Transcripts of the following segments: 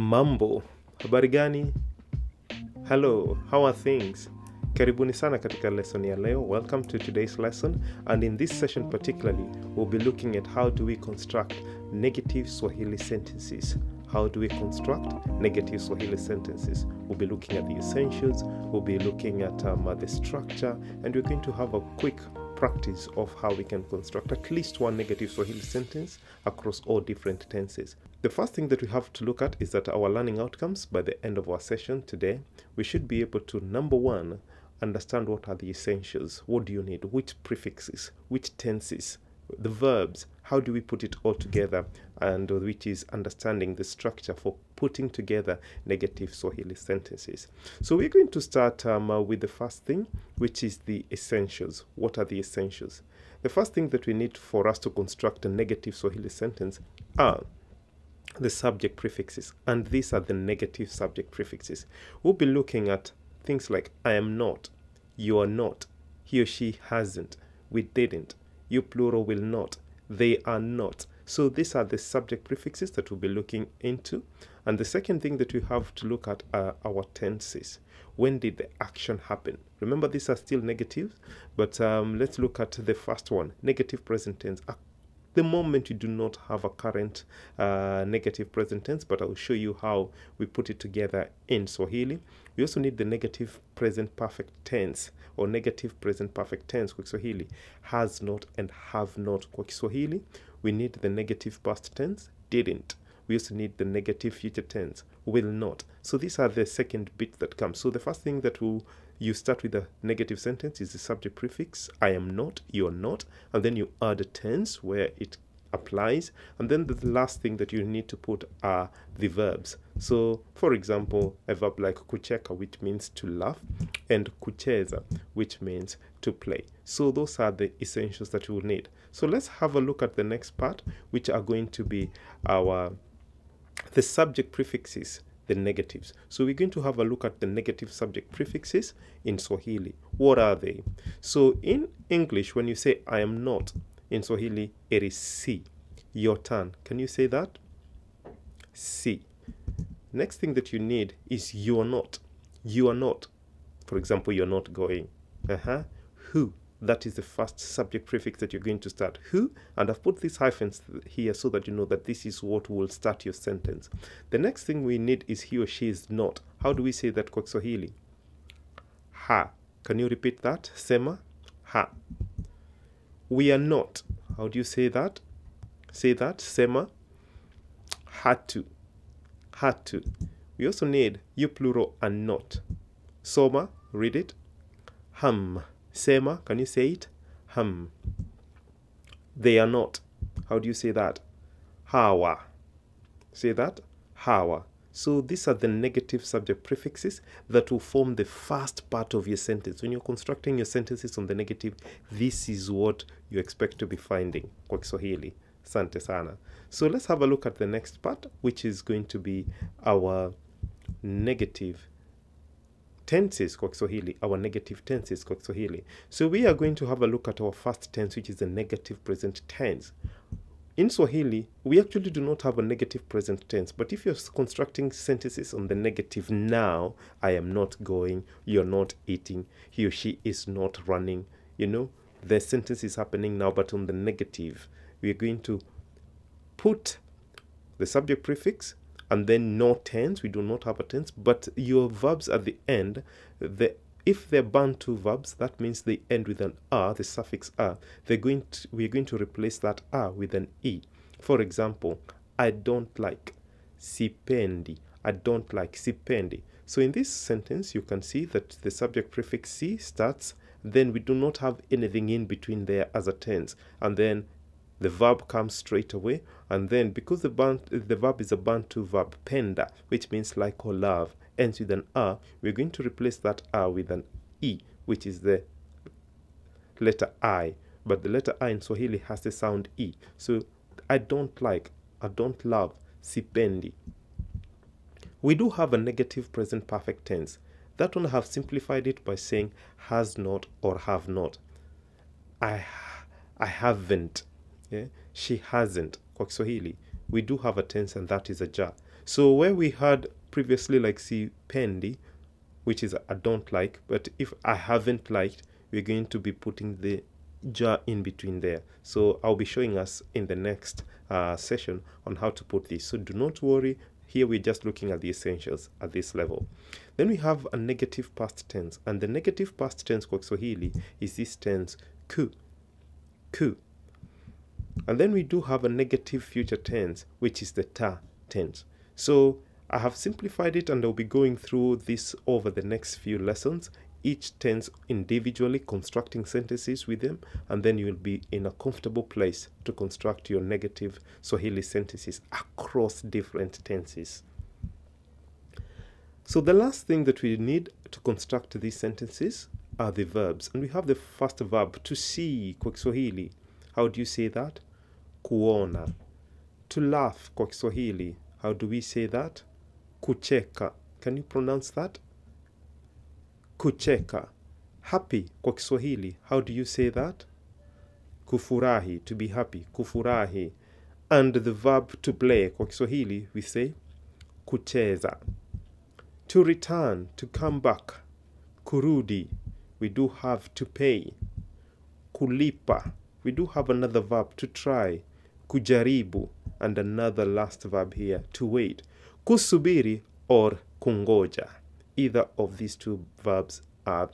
Mambo, habari gani? Hello, how are things? Karibuni sana katika lesson ya leo. Welcome to today's lesson and in this session particularly we'll be looking at how do we construct negative Swahili sentences. How do we construct negative Swahili sentences? We'll be looking at the essentials, we'll be looking at um, uh, the structure and we're going to have a quick practice of how we can construct at least one negative Swahili sentence across all different tenses. The first thing that we have to look at is that our learning outcomes by the end of our session today, we should be able to number one, understand what are the essentials. What do you need? Which prefixes? Which tenses? The verbs, how do we put it all together? And which is understanding the structure for putting together negative Swahili sentences. So we're going to start um, uh, with the first thing, which is the essentials. What are the essentials? The first thing that we need for us to construct a negative Swahili sentence are the subject prefixes, and these are the negative subject prefixes. We'll be looking at things like I am not, you are not, he or she hasn't, we didn't, you plural will not, they are not. So these are the subject prefixes that we'll be looking into. And the second thing that we have to look at are our tenses. When did the action happen? Remember, these are still negatives, but um, let's look at the first one negative present tense the moment you do not have a current uh, negative present tense, but I'll show you how we put it together in Swahili. We also need the negative present perfect tense or negative present perfect tense kwa Kiswahili, has not and have not kwa Kiswahili. We need the negative past tense, didn't. We also need the negative future tense, will not. So these are the second bit that comes. So the first thing that will you start with a negative sentence is the subject prefix i am not you're not and then you add a tense where it applies and then the last thing that you need to put are the verbs. So for example a verb like kucheka which means to laugh and kucheza which means to play. So those are the essentials that you will need. So let's have a look at the next part which are going to be our the subject prefixes the negatives. So we're going to have a look at the negative subject prefixes in Swahili. What are they? So in English, when you say I am not, in Swahili, it is si. Your turn. Can you say that? Si. Next thing that you need is you are not. You are not. For example, you're not going. Uh-huh. Hu? That is the first subject prefix that you're going to start. Hu? And i've put these hyphens here so that you know that this is what will start your sentence. The next thing we need is he or she is not. How do we say that kwa kiswahili ha. Can you repeat that? Sema? Ha. We are not. How do you say that? Say that? Sema? Hatu. We also need you plural and not. Soma? Read it. Ham Sema, can you say it? Ham. They are not. How do you say that? Hawa. Say that? Hawa. So these are the negative subject prefixes that will form the first part of your sentence. When you're constructing your sentences on the negative, this is what you expect to be finding kwa Kiswahili. Sante sana. So let's have a look at the next part, which is going to be our negative tenses kwa Kiswahili, our negative tenses kwa Kiswahili. So we are going to have a look at our first tense, which is the negative present tense. In Swahili, we actually do not have a negative present tense, but if you're constructing sentences on the negative now, I am not going, you're not eating, he or she is not running, you know, the sentence is happening now, but on the negative, we are going to put the subject prefix and then no tense we do not have a tense but your verbs at the end the if they're bantu verbs that means they end with an r the suffix r they're going to we're going to replace that r with an e. For example i don't like sipendi. I don't like sipendi. So in this sentence you can see that the subject prefix si starts then we do not have anything in between there as a tense. And then the verb comes straight away and then because the, band, the verb is a bantu verb penda which means like or love ends with an r we're going to replace that r with an e which is the letter i. But the letter i in swahili has the sound e. So i don't like i don't love sipendi. We do have a negative present perfect tense. That one I have simplified it by saying has not or have not. I i haven't yeah? she hasn't kwa kiswahili we do have a tense and that is a ja So where we had previously like sipendi, which is I don't like, but if I haven't liked, we're going to be putting the ja in between there. So I'll be showing us in the next uh, session on how to put this. So do not worry. Here we're just looking at the essentials at this level. Then we have a negative past tense, and the negative past tense kwa Kiswahili is this tense ku, ku. And then we do have a negative future tense, which is the ta tense. So I have simplified it and I'll be going through this over the next few lessons, each tense individually, constructing sentences with them, and then you'll be in a comfortable place to construct your negative Swahili sentences across different tenses. So the last thing that we need to construct these sentences are the verbs. And we have the first verb, to see kwa Kiswahili. How do you say that? Kuona. To laugh kwa Kiswahili. How do we say that? Kucheka. Can you pronounce that? Kucheka. Happy kwa Kiswahili. How do you say that? Kufurahi. To be happy. Kufurahi. And the verb to play kwa Kiswahili we say kucheza. To return, to come back. Kurudi. We do have to pay. Kulipa. We do have another verb to try. Kujaribu. And another last verb here, to wait. Kusubiri or kungoja. Either of these two verbs are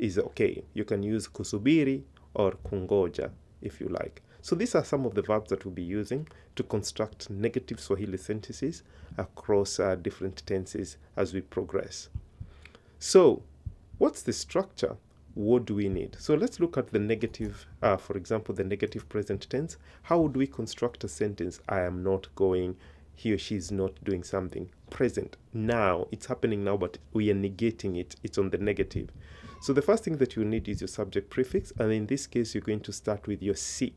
is okay. You can use kusubiri or kungoja if you like. So these are some of the verbs that we'll be using to construct negative Swahili sentences across uh, different tenses as we progress. So, what's the structure? What do we need? So let's look at the negative, uh, for example, the negative present tense. How would we construct a sentence? I am not going, he or she is not doing something. Present, now, it's happening now, but we are negating it. It's on the negative. So the first thing that you need is your subject prefix, and in this case, you're going to start with your si.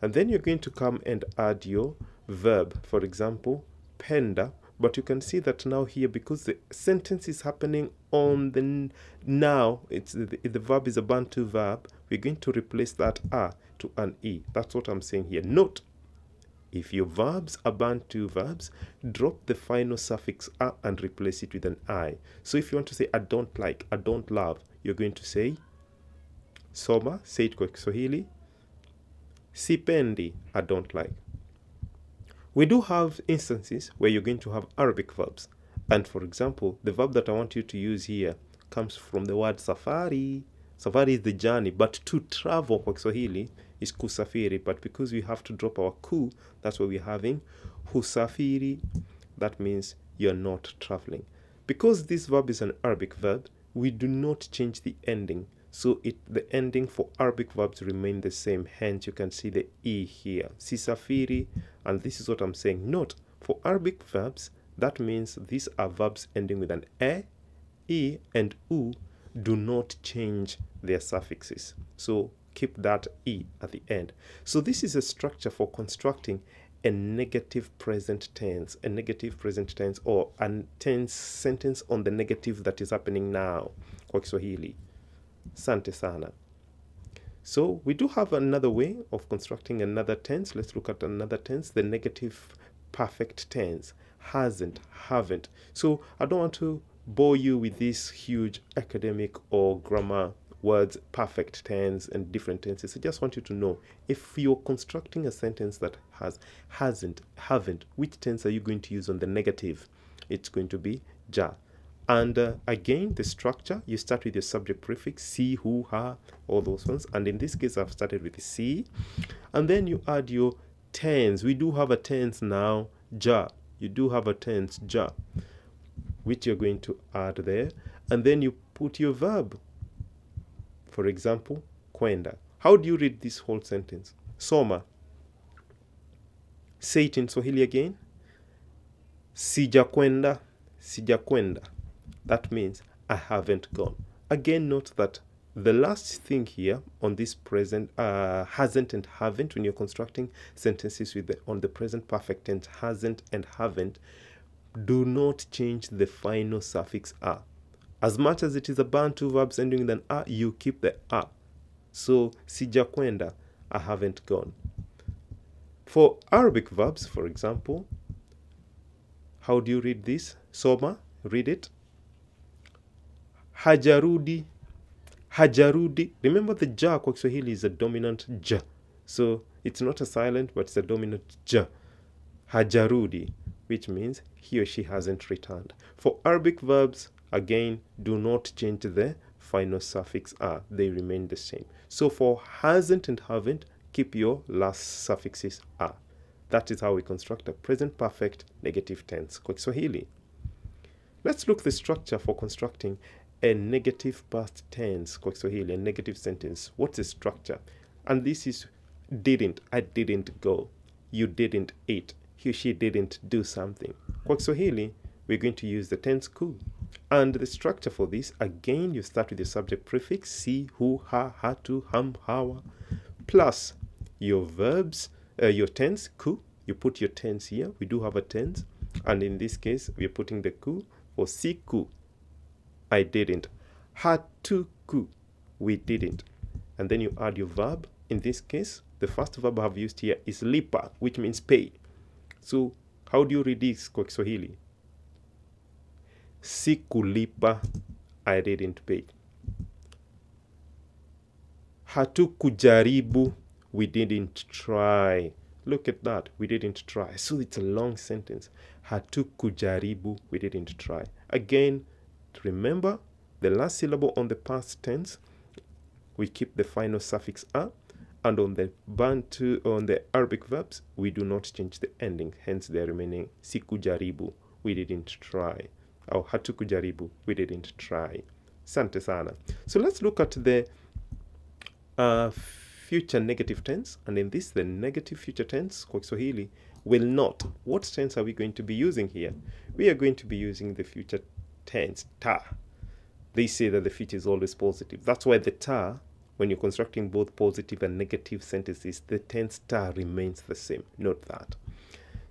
And then you're going to come and add your verb. For example, penda. But you can see that now here, because the sentence is happening on the now, it's the, the verb is a Bantu verb. We're going to replace that a to an e. That's what I'm saying here. Note, if your verbs are Bantu verbs, drop the final suffix a and replace it with an i. So if you want to say I don't like, I don't love, you're going to say soma, say it kwa Kiswahili, sipendi, I don't like. We do have instances where you're going to have Arabic verbs. And for example, the verb that I want you to use here comes from the word safari. Safari is the journey, but to travel kwa Kiswahili is kusafiri. But because we have to drop our ku, that's why we're having husafiri. That means you're not traveling. Because this verb is an Arabic verb, we do not change the ending. So it the ending for Arabic verbs remain the same. Hence, you can see the e here. Sisafiri, and this is what I'm saying. Note for Arabic verbs, that means these are verbs ending with an e, e, and u do not change their suffixes. So keep that e at the end. So this is a structure for constructing a negative present tense, a negative present tense, or a tense sentence on the negative that is happening now kwa Kiswahili. Sante sana. So we do have another way of constructing another tense. Let's look at another tense, the negative perfect tense. Hasn't, haven't. So I don't want to bore you with this huge academic or grammar words, perfect tense, and different tenses. I just want you to know if you're constructing a sentence that has hasn't, haven't, which tense are you going to use on the negative? It's going to be ja. And uh, again, the structure, you start with your subject prefix, si, hu, ha, all those ones. And in this case, I've started with si. And then you add your tense. We do have a tense now, ja. You do have a tense, ja, which you're going to add there. And then you put your verb. For example, kwenda. How do you read this whole sentence? Soma. Say it in Swahili again. Sijakwenda, sijakwenda. That means I haven't gone. Again, note that the last thing here on this present uh, hasn't and haven't when you're constructing sentences with the, on the present perfect tense hasn't and haven't do not change the final suffix a as much as it is a bantu verbs ending with an a you keep the a so sijakwenda i haven't gone for arabic verbs for example How do you read this? Soma, read it. Hajarudi. Hajarudi. Remember the ja kwa Kiswahili is a dominant ja. So it's not a silent, but it's a dominant ja. Hajarudi, which means he or she hasn't returned. For Arabic verbs, again, do not change the final suffix a. They remain the same. So for hasn't and haven't, keep your last suffixes a. That is how we construct a present perfect negative tense kwa Kiswahili. Let's look the structure for constructing a negative past tense kwa Kiswahili, a negative sentence. What's the structure? And this is didn't, I didn't go. You didn't eat. He or she didn't do something. Kwa Kiswahili, we're going to use the tense ku. And the structure for this, again, you start with the subject prefix si, hu, ha, hatu, ham, hawa, plus your verbs, uh, your tense ku. You put your tense here. We do have a tense. And in this case, we're putting the ku for siku. I didn't. Hatuku. We didn't. And then you add your verb. In this case, the first verb I've used here is lipa, which means pay. So how do you read this kwa Kiswahili? Sikulipa, I didn't pay. Hatukujaribu, we didn't try. Look at that, we didn't try. So it's a long sentence. Hatukujaribu, we didn't try. Again, remember the last syllable on the past tense, we keep the final suffix a, and on the Bantu, on the Arabic verbs, we do not change the ending. Hence, they're remaining sikujaribu, we didn't try. Or hatukujaribu, we didn't try. Sante sana. So let's look at the uh, future negative tense. And in this, the negative future tense, kwa Kiswahili, will not. What tense are we going to be using here? We are going to be using the future tense, ta. They say that the future is always positive. That's why the ta, when you're constructing both positive and negative sentences, the tense ta remains the same. Note that.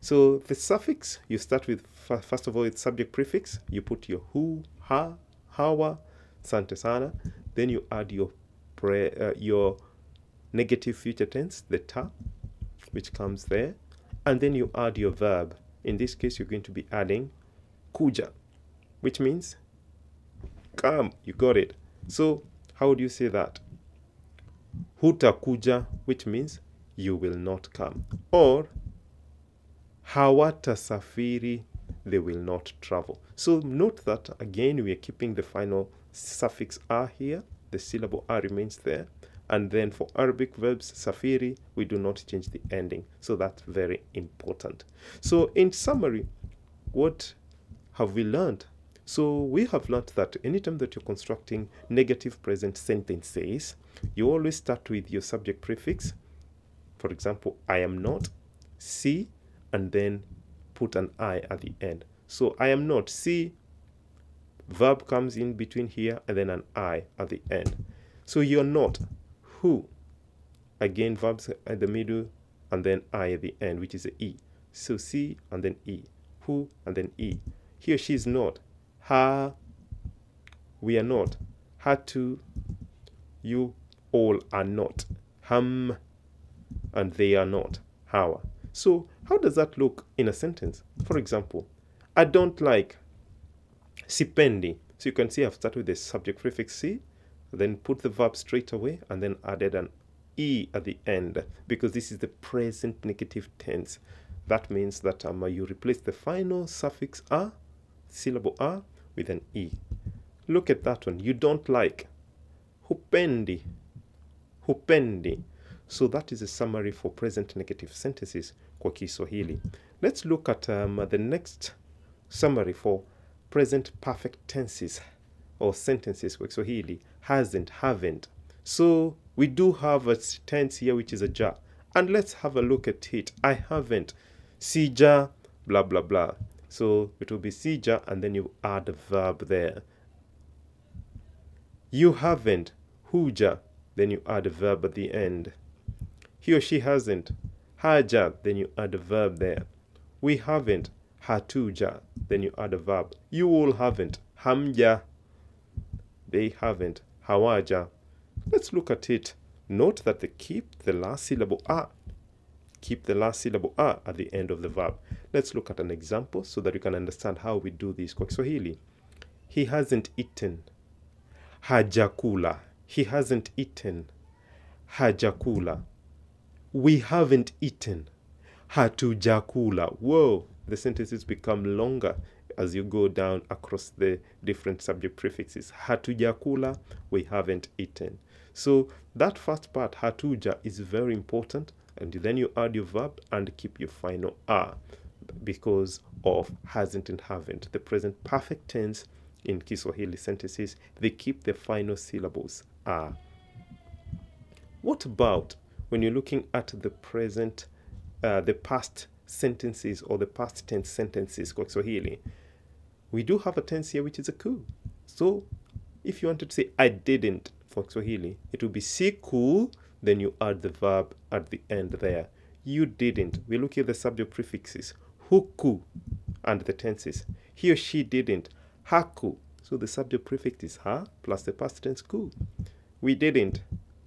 So the suffix, you start with, first of all, it's subject prefix. You put your hu, ha, hawa, sante sana. Then you add your pre, uh, your negative future tense, the ta, which comes there. And then you add your verb. In this case, you're going to be adding kuja, which means come. You got it. So how would you say that? Hutakuja, which means you will not come. Or hawatasafiri, they will not travel. So note that again we are keeping the final suffix a here. The syllable a remains there. And then for Arabic verbs, safiri, we do not change the ending. So that's very important. So in summary, what have we learned? So we have learned that anytime that you're constructing negative present sentences, you always start with your subject prefix. For example, I am not, si, and then put an I at the end. So I am not, si, verb comes in between here and then an I at the end. So you're not, hu, again verbs at the middle and then I at the end, which is a E. So si and then E, hu and then E. He or she is not, ha, we are not, hatu, you all are not, ham, and they are not, how. So how does that look in a sentence? For example, I don't like sipendi. So you can see I've started with the subject prefix si, then put the verb straight away, and then added an e at the end because this is the present negative tense. That means that um, you replace the final suffix a, syllable a, with an e. Look at that one. You don't like. Hupendi. Hupendi. So that is a summary for present negative sentences kwa Kiswahili. Let's look at um, the next summary for present perfect tenses or sentences kwa Kiswahili. Hasn't, haven't. So we do have a tense here which is a ja. And let's have a look at it. I haven't. Sija, blah, blah, blah. So it will be sija and then you add a verb there. You haven't. Huja. Then you add a verb at the end. He or she hasn't. Haja. Then you add a verb there. We haven't. Hatuja. Then you add a verb. You all haven't. Hamja. They haven't. Hawaja. Let's look at it. Note that they keep the last syllable a. Keep the last syllable a at the end of the verb. let's look at an example so that you can understand how we do this kwa kiswahili. He hasn't eaten. Hajakula. He hasn't eaten. Hajakula. We haven't eaten. Hatujakula. Whoa the sentences become longer as you go down across the different subject prefixes. Hatujakula. We haven't eaten. So that first part hatuja is very important and then you add your verb and keep your final r because of hasn't and haven't the present perfect tense in kiswahili sentences they keep the final syllables r what about when you're looking at the present, uh, the past sentences or the past tense sentences kwa Kiswahili? We do have a tense here which is a ku. So if you wanted to say I didn't for Kiswahili, it would be siku, then you add the verb at the end there. You didn't. We look at the subject prefixes huku and the tenses. He or she didn't. Haku. So the subject prefix is ha plus the past tense ku. We didn't.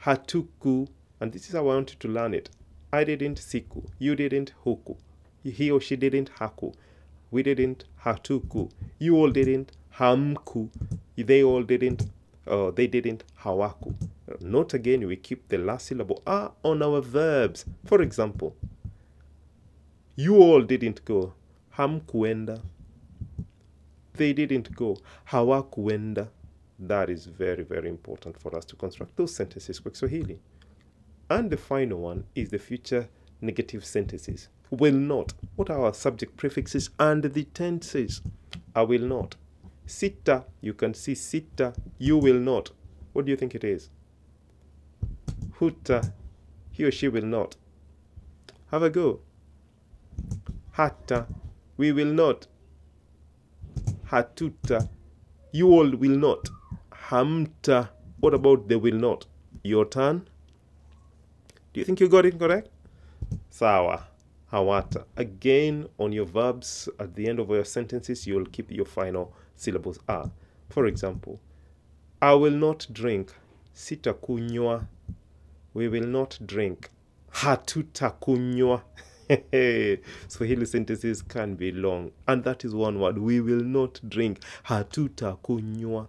Hatuku. And this is how I want you to learn it. I didn't siku. You didn't huku. He or she didn't haku. We didn't hatuku. You all didn't hamku. They all didn't. Uh, they didn't hawaku. Note again, we keep the last syllable ah on our verbs. For example, you all didn't go. Hamkuenda. They didn't go. Hawakuenda. That is very, very important for us to construct those sentences quick Swahili. And the final one is the future negative sentences. Will not. What are our subject prefixes and the tenses? I will not. Sita, you can see sita, you will not. What do you think it is? Huta, he or she will not. Have a go. Hata, we will not. Hatuta, you all will not. Hamta, what about they will not? Your turn. Do you think you got it correct? Sawa. Hawata. Again, on your verbs at the end of your sentences, you'll keep your final syllables are. For example, I will not drink. Sitakunywa. We will not drink. Hatutakunywa. Swahili sentences can be long, and that is one word. We will not drink. Hatutakunywa.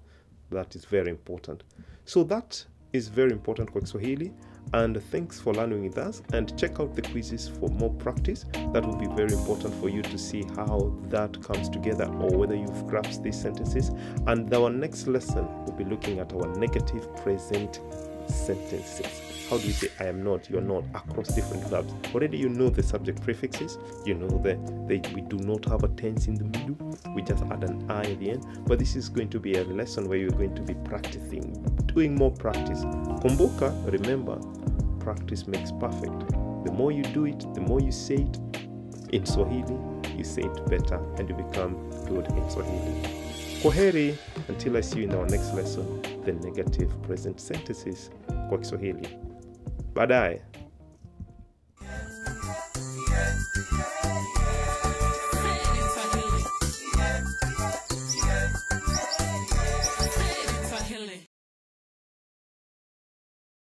That is very important. So that is very important kwa Kiswahili. And thanks for learning with us. And check out the quizzes for more practice. That will be very important for you to see how that comes together or whether you've grasped these sentences. And our next lesson will be looking at our negative present sentences. How do you say I am not, you're not across different verbs? Already you know the subject prefixes, you know that they, we do not have a tense in the middle, we just add an I at the end. But this is going to be a lesson where you're going to be practicing, doing more practice. Kumbuka, remember, practice makes perfect. The more you do it, the more you say it in Swahili, you say it better and you become good in Swahili. Kwaheri until I see you in our next lesson, the negative present sentences kwa Kiswahili. Baadaye.